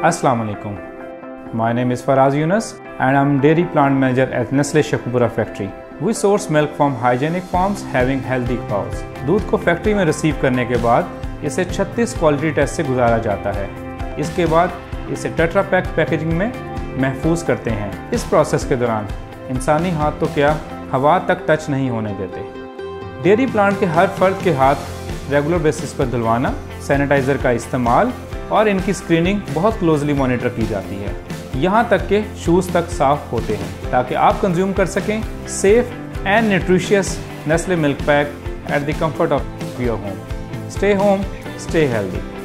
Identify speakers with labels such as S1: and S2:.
S1: Assalamu alaikum. My name is Faraz Yunus and I'm dairy plant manager at Nestle Sheikhupura factory. We source milk from hygienic farms having healthy cows. दूध को factory में receive करने के बाद इसे 36 quality test से गुजारा जाता है इसके बाद इसे टेट्रा पैक पैकेजिंग में महफूज करते हैं इस प्रोसेस के दौरान इंसानी हाथ तो क्या हवा तक टच नहीं होने देते डेयरी प्लांट के हर फर्द के हाथ रेगुलर बेसिस पर धुलवाना सैनिटाइज़र का इस्तेमाल और इनकी स्क्रीनिंग बहुत क्लोजली मॉनिटर की जाती है। यहाँ तक के शूज़ तक साफ़ होते हैं, ताकि आप कंज्यूम कर सकें safe and nutritious Nestle milk pack at the comfort of your home stay home stay healthy